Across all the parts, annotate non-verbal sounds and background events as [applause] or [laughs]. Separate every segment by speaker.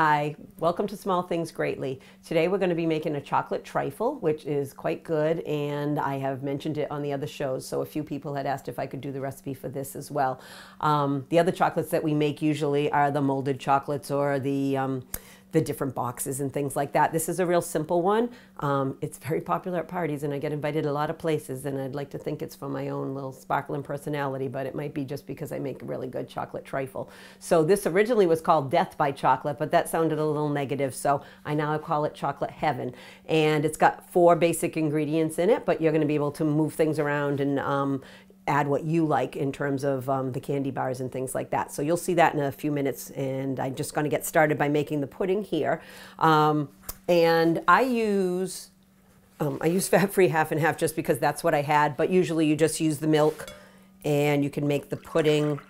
Speaker 1: Hi, welcome to Small Things Greatly. Today we're going to be making a chocolate trifle, which is quite good, and I have mentioned it on the other shows, so a few people had asked if I could do the recipe for this as well. Um, the other chocolates that we make usually are the molded chocolates or the um, the different boxes and things like that. This is a real simple one. Um, it's very popular at parties and I get invited a lot of places and I'd like to think it's for my own little sparkling personality, but it might be just because I make really good chocolate trifle. So this originally was called Death by Chocolate, but that sounded a little negative, so I now call it Chocolate Heaven. And it's got four basic ingredients in it, but you're gonna be able to move things around and um, add what you like in terms of um, the candy bars and things like that. So you'll see that in a few minutes and I'm just gonna get started by making the pudding here. Um, and I use, um, I use [laughs] fat-free half and half just because that's what I had, but usually you just use the milk and you can make the pudding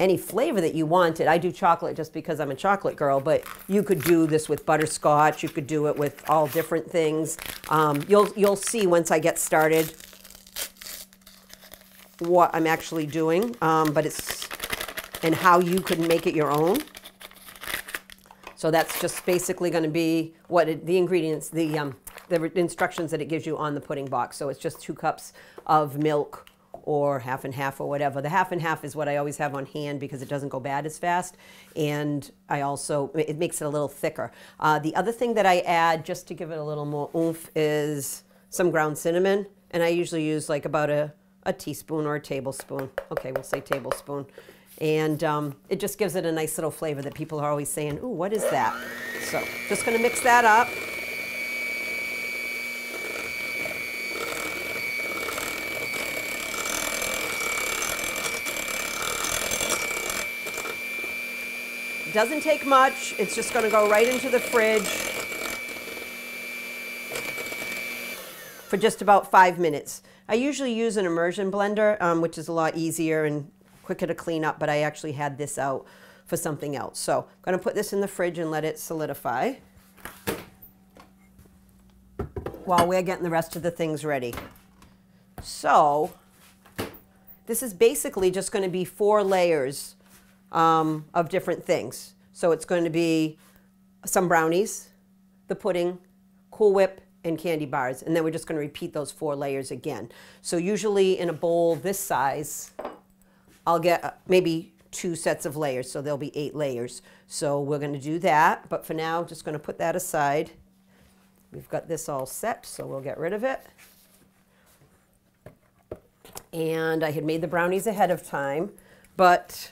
Speaker 1: any flavor that you wanted. I do chocolate just because I'm a chocolate girl, but you could do this with butterscotch. You could do it with all different things. Um, you'll, you'll see once I get started what I'm actually doing, um, but it's and how you could make it your own. So that's just basically going to be what it, the ingredients, the um, the instructions that it gives you on the pudding box. So it's just two cups of milk or half and half or whatever. The half and half is what I always have on hand because it doesn't go bad as fast. And I also, it makes it a little thicker. Uh, the other thing that I add just to give it a little more oomph is some ground cinnamon. And I usually use like about a a teaspoon or a tablespoon. Okay, we'll say tablespoon. And um, it just gives it a nice little flavor that people are always saying, ooh, what is that? So just gonna mix that up. Doesn't take much. It's just gonna go right into the fridge for just about five minutes. I usually use an immersion blender, um, which is a lot easier and quicker to clean up, but I actually had this out for something else. So I'm to put this in the fridge and let it solidify while we're getting the rest of the things ready. So this is basically just to be four layers um, of different things. So it's going to be some brownies, the pudding, Cool Whip, and candy bars. And then we're just going to repeat those four layers again. So usually in a bowl this size, I'll get uh, maybe two sets of layers. So there'll be eight layers. So we're going to do that. But for now, just going to put that aside. We've got this all set, so we'll get rid of it. And I had made the brownies ahead of time, but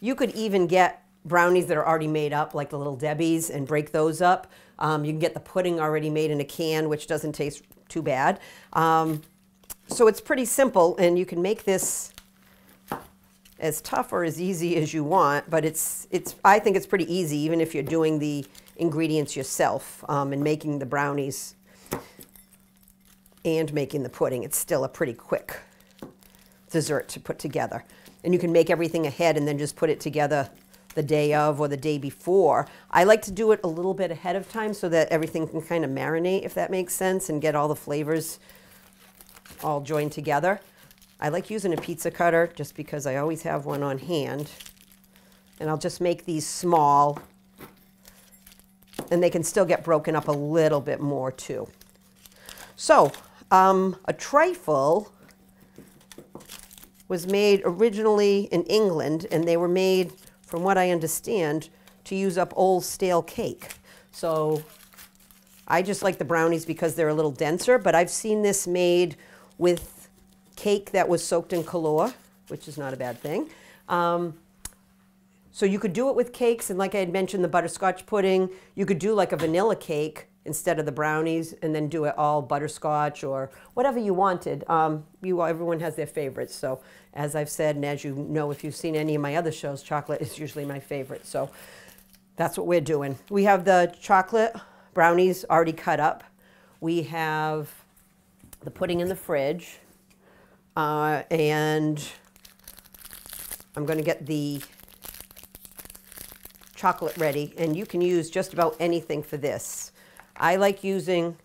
Speaker 1: you could even get brownies that are already made up, like the little Debbie's, and break those up. Um, you can get the pudding already made in a can, which doesn't taste too bad. Um, so it's pretty simple, and you can make this as tough or as easy as you want, but it's, it's, I think it's pretty easy, even if you're doing the ingredients yourself um, and making the brownies and making the pudding. It's still a pretty quick dessert to put together. And you can make everything ahead and then just put it together the day of or the day before. I like to do it a little bit ahead of time so that everything can kind of marinate, if that makes sense, and get all the flavors all joined together. I like using a pizza cutter just because I always have one on hand. And I'll just make these small, and they can still get broken up a little bit more too. So, um, a trifle was made originally in England, and they were made from what I understand, to use up old stale cake. So I just like the brownies because they're a little denser, but I've seen this made with cake that was soaked in Kahlua, which is not a bad thing. Um, so you could do it with cakes, and like I had mentioned, the butterscotch pudding, you could do like a vanilla cake instead of the brownies, and then do it all butterscotch or whatever you wanted. Um, you, everyone has their favorites. So as I've said, and as you know, if you've seen any of my other shows, chocolate is usually my favorite. So that's what we're doing. We have the chocolate brownies already cut up. We have the pudding in the fridge. Uh, and I'm going to get the chocolate ready. And you can use just about anything for this. I like using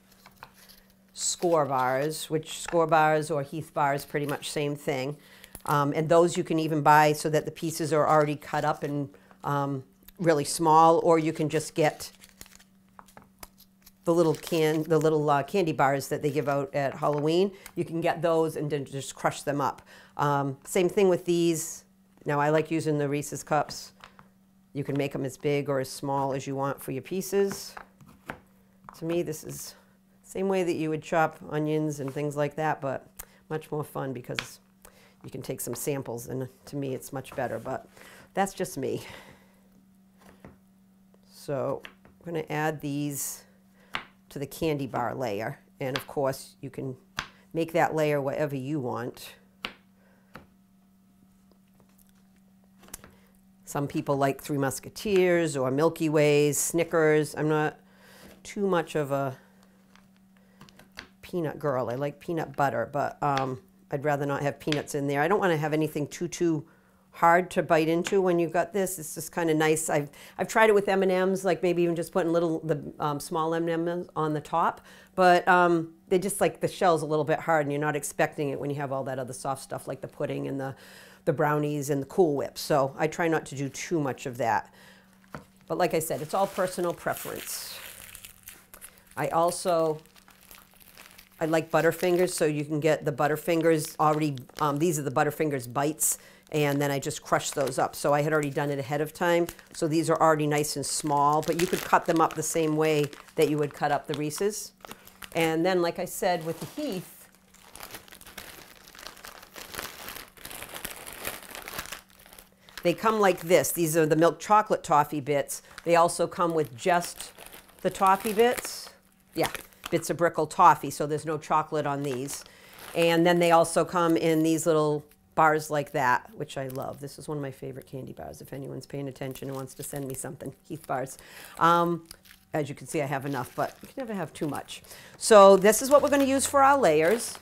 Speaker 1: Skor bars, which Skor bars or Heath bars, pretty much same thing. Um, and those you can even buy so that the pieces are already cut up and um, really small, or you can just get the little can, the little uh, candy bars that they give out at Halloween. You can get those and then just crush them up. Um, same thing with these. Now I like using the Reese's cups. You can make them as big or as small as you want for your pieces. To me, this is same way that you would chop onions and things like that, but much more fun because you can take some samples and to me it's much better, but that's just me. So I'm going to add these to the candy bar layer. And of course, you can make that layer whatever you want. Some people like Three Musketeers or Milky Ways, Snickers. I'm not too much of a peanut girl. I like peanut butter, but um, I'd rather not have peanuts in there. I don't want to have anything too, too hard to bite into when you've got this. It's just kind of nice. I've, I've tried it with M&Ms, like maybe even just putting little, the um, small M&Ms on the top, but um, they just like the shell's a little bit hard and you're not expecting it when you have all that other soft stuff like the pudding and the, the brownies and the Cool Whip. So I try not to do too much of that. But like I said, it's all personal preference. I also, I like Butterfingers, so you can get the Butterfingers already, um, these are the Butterfingers bites, and then I just crush those up. So I had already done it ahead of time, so these are already nice and small, but you could cut them up the same way that you would cut up the Reese's. And then, like I said, with the Heath, They come like this. These are the milk chocolate toffee bits. They also come with just the toffee bits. Yeah, bits of Brickle toffee, so there's no chocolate on these. And then they also come in these little bars like that, which I love. This is one of my favorite candy bars, if anyone's paying attention and wants to send me something. Heath bars. Um, as you can see, I have enough, but you can never have too much. So this is what we're going to use for our layers.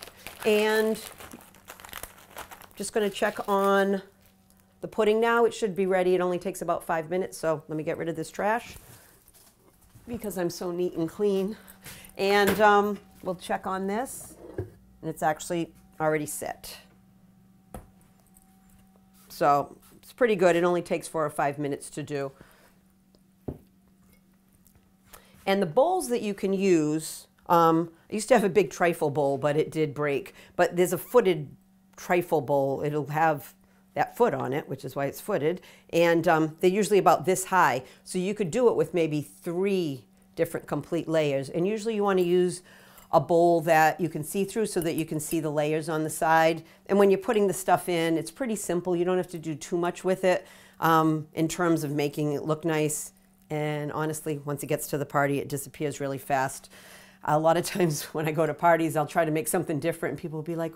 Speaker 1: And just going to check on the pudding now. It should be ready. It only takes about five minutes, so let me get rid of this trash because I'm so neat and clean. And um, we'll check on this, and it's actually already set. So it's pretty good. It only takes four or five minutes to do. And the bowls that you can use, um, I used to have a big trifle bowl, but it did break. But there's a footed trifle bowl. It'll have that foot on it, which is why it's footed. And um, they're usually about this high. So you could do it with maybe three different complete layers. And usually you want to use a bowl that you can see through so that you can see the layers on the side. And when you're putting the stuff in, it's pretty simple. You don't have to do too much with it um, in terms of making it look nice. And honestly, once it gets to the party, it disappears really fast. A lot of [laughs] times when I go to parties, I'll try to make something different and people will be like,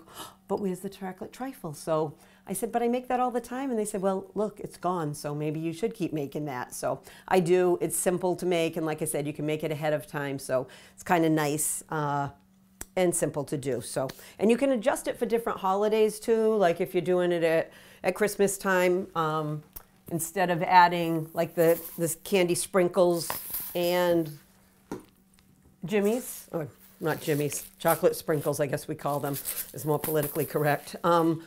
Speaker 1: but where's the chocolate trifle? So I said, but I make that all the time. And they said, well, look, it's gone. So maybe you should keep making that. So I do. It's simple to make. And like I said, you can make it ahead of time. So it's kind of nice. Uh, and simple to do. So, and you can adjust it for different holidays too. Like if you're doing it at, at Christmas time, um, instead of adding like the this candy sprinkles and jimmies, or not jimmies, chocolate sprinkles, I guess we call them, is more politically correct. Um,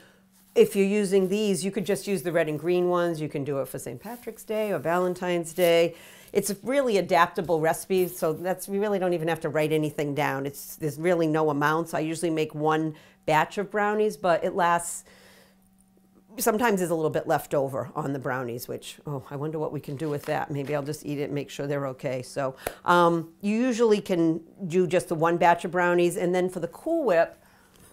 Speaker 1: if you're using these, you could just use the red and green ones. You can do it for St. Patrick's Day or Valentine's Day. It's a really adaptable recipe, so that's we really don't even have to write anything down. It's there's really no amounts. I usually make one batch of brownies, but it lasts. Sometimes there's a little bit left over on the brownies, which oh, I wonder what we can do with that. Maybe I'll just eat it and make sure they're okay. So um, you usually can do just the one batch of brownies, and then for the Cool Whip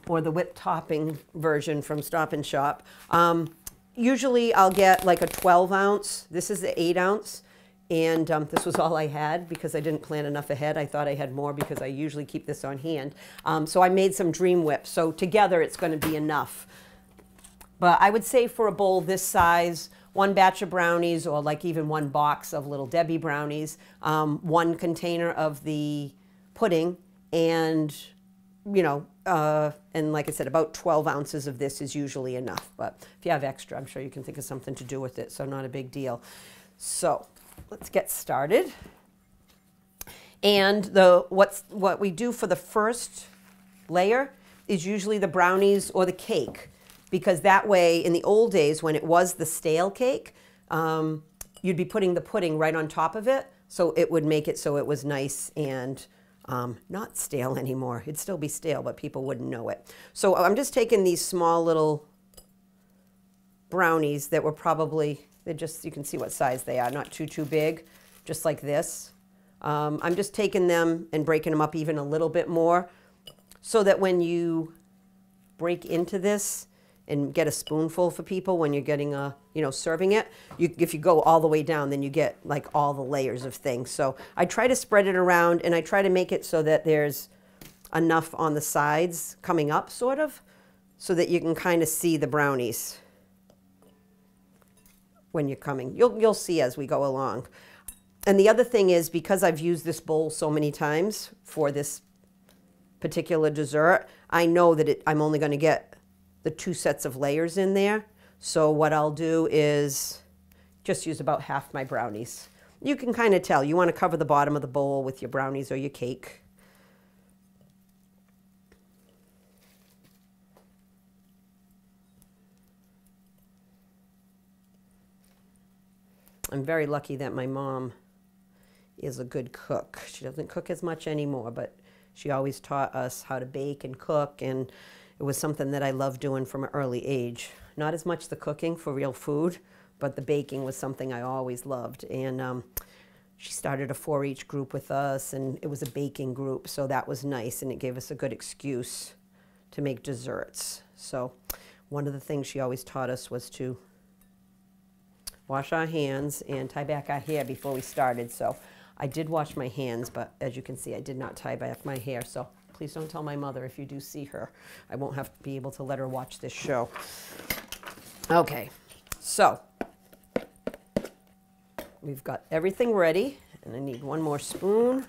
Speaker 1: or the whipped topping version from Stop and Shop. Um, usually I'll get like a 12 ounce. This is the 8 ounce. And um, this was [laughs] all I had because I didn't plan enough ahead. I thought I had more because I usually keep this on hand. Um, so I made some Dream Whips. So together it's going to be enough. But I would say for a bowl this size, one batch of brownies or like even one box of Little Debbie brownies, um, one container of the pudding, and you know, uh, and like I said, about 12 ounces of this is usually enough. But if you have extra, I'm sure you can think of something to do with it, so not a big deal. So let's get started. And the what's what we do for the first layer is usually the brownies or the cake, because that way, in the old days when it was the stale cake, um, you'd be putting the pudding right on top of it, so it would make it so it was nice and um, not stale anymore. It'd still be stale, but people wouldn't know it. So I'm just taking these small little brownies that were probably, they're just, you can see what size they are, not too, too big, just like this. Um, I'm just taking them and breaking them up even a little bit more so that when you break into this and get a spoonful for people when you're getting a, you know, serving it, you, if you go all the way down, then you get like all the layers of things. So I try to spread it around and I try to make it so that there's enough on the sides coming up sort of so that you can kind of see the brownies when you're coming. You'll, you'll see as we go along. And the other thing is because I've used this bowl so many times for this particular dessert, I know that it, I'm only going to get the two sets of layers in there. So what I'll do is just use about half my brownies. You can kind of tell. You want to cover the bottom of the bowl with your brownies or your cake. I'm very lucky that my mom is a good cook. She doesn't cook as much anymore, but she always taught us how to bake and cook, and it was something that I loved doing from an early age. Not as much the cooking for real food, but the baking was something I always loved. And um, she started a 4 H group with us, and it was a baking group, so that was nice, and it gave us a good excuse to make desserts. So, one of the things she always taught us was to wash our hands and tie back our hair before we started. So, I did wash my hands, but as you can see, I did not tie back my hair. So please don't tell my mother if you do see her. I won't have to be able to let her watch this show. Okay, so we've got everything ready, and I need one more spoon.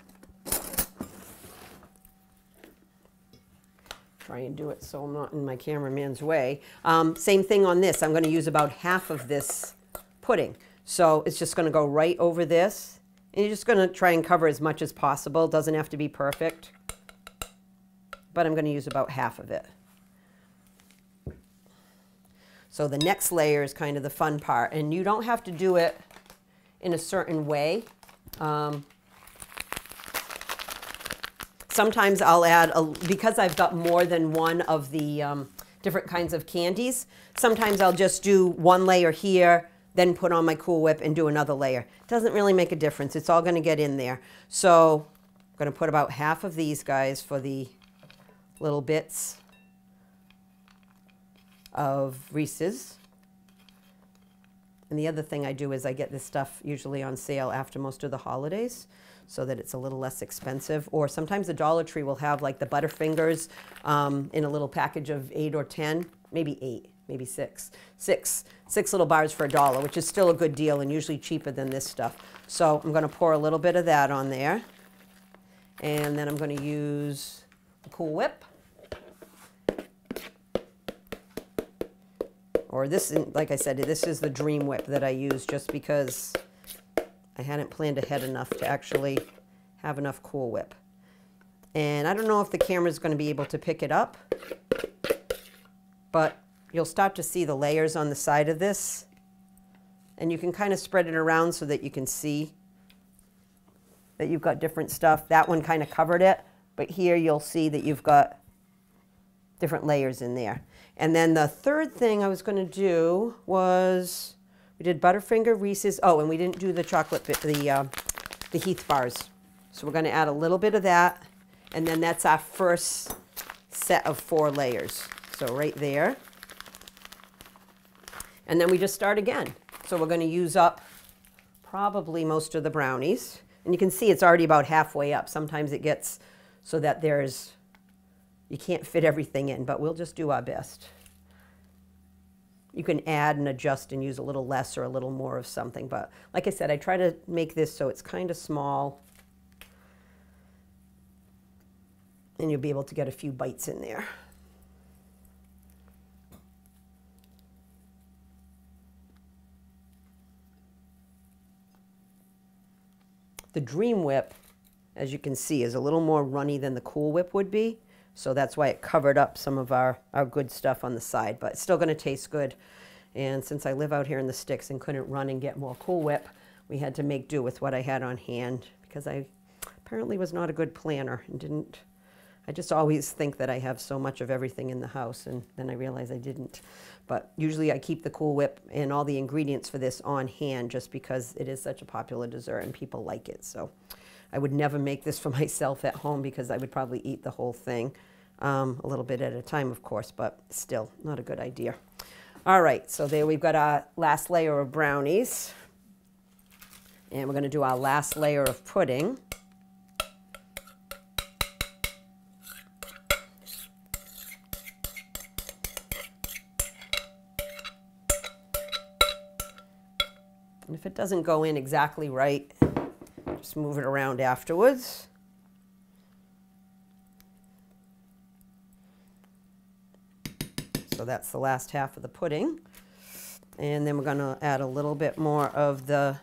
Speaker 1: Try and do it so I'm not in my cameraman's way. Um, same thing on this. I'm going to use about half of this pudding. So it's just going to go right over this and you're just going to try and cover as much as possible. Doesn't have to be perfect, but I'm going to use about half of it. So the next layer is kind of the fun part, and you don't have to do it in a certain way. Um, sometimes I'll add, a, because I've got more than one of the um, different kinds of candies, sometimes I'll just do one layer here, then put on my Cool Whip and do another layer. It doesn't really make a difference. It's all going to get in there. So I'm going to put about half of these guys for the little bits of Reese's. And the other thing I do is I get this stuff usually on sale after most of the holidays so that it's a little less expensive. Or sometimes the Dollar Tree will have like the Butterfingers um, in a little package of eight or 10, maybe eight maybe six. Six, six little bars for a dollar, which is still a good deal and usually cheaper than this stuff. So I'm going to pour a little bit of that on there. And then I'm going to use Cool Whip. Or this, is like I said, this is the Dream Whip that I use just because I hadn't planned ahead enough to actually have enough Cool Whip. And I don't know if the camera is going to be able to pick it up, but you'll start to see the layers on the side of this. And you can kind of spread it around so that you can see that you've got different stuff. That one kind of covered it, but here you'll see that you've got different layers in there. And then the third thing I was going to do was we did Butterfinger Reese's. Oh, and we didn't do the chocolate bit, the uh, the Heath bars. So we're going to add a little bit of that, and then that's our first set of four layers. So right there. And then we just start again. So we're going to use up probably most of the brownies. And you can see it's already about halfway up. Sometimes it gets so that there's, you can't fit everything in, but we'll just do our best. You can add and adjust and use a little less or a little more of something. But like I said, I try to make this so it's kind of small. And you'll be able to get a few bites in there. The Dream Whip, as you can see, is a little more runny than the Cool Whip would be. So that's why it covered up some of our, our good stuff on the side, but it's still going to taste good. And since I live out here in the sticks and couldn't run and get more Cool Whip, we had to make do with what I had on hand because I apparently was not a good planner and didn't. I just always think that I have so much of everything in the house, and then I realize I didn't. But usually I keep the Cool Whip and all the ingredients for this on hand just because it is such a popular dessert and people like it. So I would never make this [laughs] for myself at home because I would probably eat the whole thing um, a little bit at a time, of course, but still not a good idea. All right, so there we've got our last layer of brownies. And we're going to do our last layer of pudding. And if it doesn't go in exactly right, just move it around afterwards. So that's the last half of the pudding. And then we're going to add a little bit more of the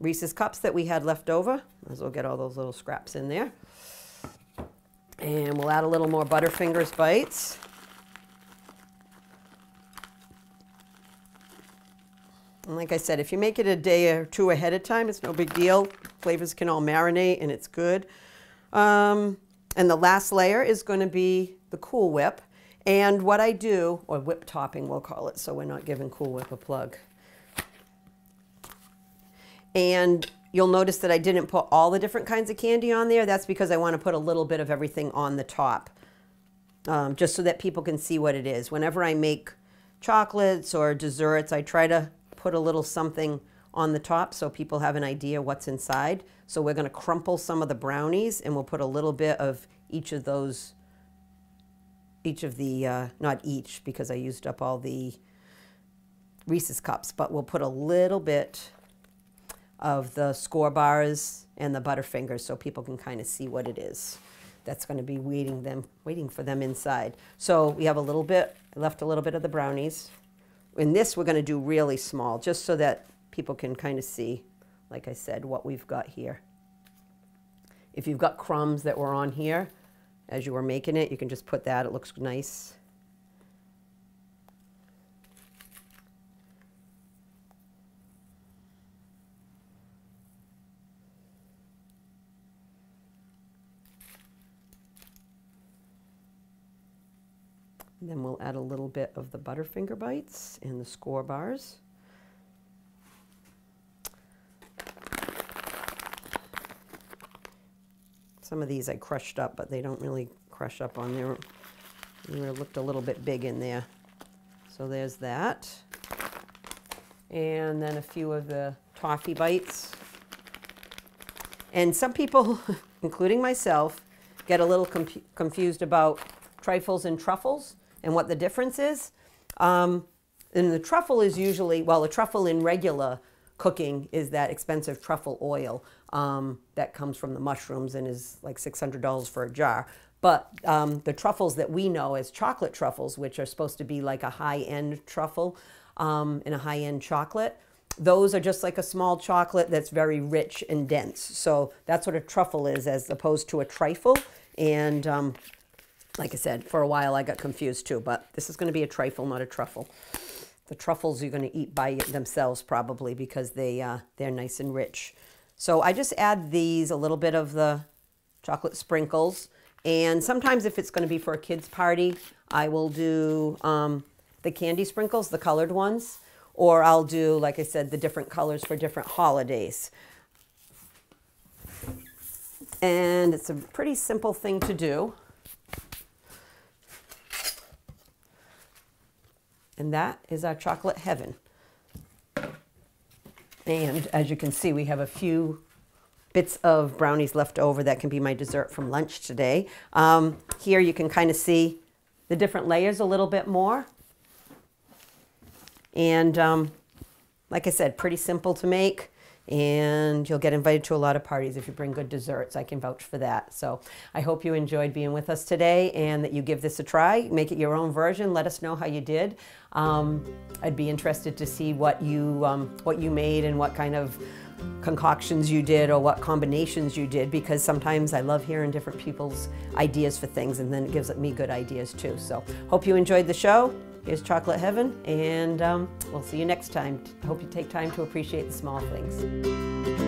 Speaker 1: Reese's cups that we had left over. As we'll get all those little scraps in there. And we'll add a little more Butterfingers bites. And like I said, if you make it a day or two ahead of time, it's no big deal. Flavors can all marinate and it's good. Um, and the last layer is going to be the Cool Whip. And what I do, or whip topping we'll call it, so we're not giving Cool Whip a plug. And you'll notice that I didn't put all the different kinds of candy on there. That's because I want to put a little bit of everything on the top, um, just so that people can see what it is. Whenever I make chocolates or desserts, I try to put a little something on the top so people have an idea what's inside. So we're going to crumple some of the brownies and we'll put a little bit of each of those, each of the, uh, not each because I used up all the Reese's cups, but we'll put a little bit of the Skor bars and the Butterfingers so people can kind of see what it is. That's going to be waiting them, waiting for them inside. So we have a little bit, left a little bit of the brownies. In this, we're going to do really small, just so that people can kind of see, like I said, what we've got here. If you've got crumbs that were on here as you were making it, you can just put that. It looks nice. Then we'll add a little bit of the Butterfinger Bites and the Skor Bars. Some of these I crushed up, but they don't really crush up on there. They looked a little bit big in there. So there's that. And then a few of the toffee bites. And some people, [laughs] including myself, get a little confused about trifles and truffles and what the difference is. Um, and the truffle is usually, well, the truffle in regular cooking is that expensive truffle oil um, that comes from the mushrooms and is like $600 for a jar. But um, the truffles that we know as chocolate truffles, which are supposed to be like a high-end truffle um, in a high-end chocolate, those are just like a small chocolate that's very rich and dense. So that's what a truffle is as opposed to a trifle. And um, like I said, for a while I got confused too, but this is going to be a trifle, not a truffle. The truffles you're going to eat by themselves probably because they, uh, they're nice and rich. So I just add these, a little bit of the chocolate sprinkles. And sometimes if it's going to be for a kid's party, I will do um, the candy sprinkles, the colored ones. Or I'll do, like I said, the different colors for different holidays. And it's a pretty simple thing to do. And that is our chocolate heaven. And as you can see, we have a few bits of brownies left over that can be my dessert from lunch today. Um, here you can kind of see the different layers a little bit more. And um, like I said, pretty simple to make and you'll get invited to a lot of parties if you bring good desserts. I can vouch for that. So I hope you enjoyed being with us today and that you give this a try. Make it your own version. Let us know how you did. Um, I'd be interested to see what you, um, what you made and what kind of concoctions you did or what combinations you did because sometimes I love hearing different people's ideas for things and then it gives me good ideas too. So hope you enjoyed the show. Here's Chocolate Heaven and um, we'll see you next time. Hope you take time to appreciate the small things.